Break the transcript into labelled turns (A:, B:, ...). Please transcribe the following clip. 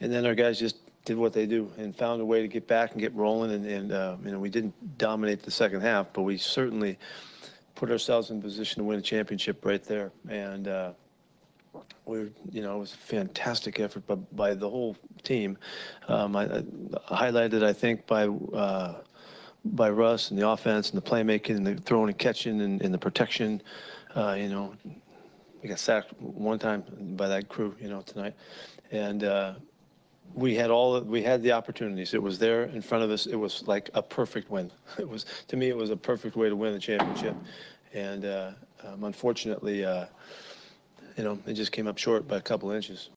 A: and then our guys just did what they do and found a way to get back and get rolling. And, and uh, you know, we didn't dominate the second half, but we certainly put ourselves in position to win a championship right there. And uh, we, you know, it was a fantastic effort by, by the whole team. Um, I, I highlighted, I think, by uh, by Russ and the offense and the playmaking and the throwing and catching and, and the protection. Uh, you know, we got sacked one time by that crew, you know, tonight, and uh, we had all we had the opportunities. It was there in front of us. It was like a perfect win. It was to me, it was a perfect way to win the championship, and uh, um, unfortunately, uh, you know, it just came up short by a couple inches.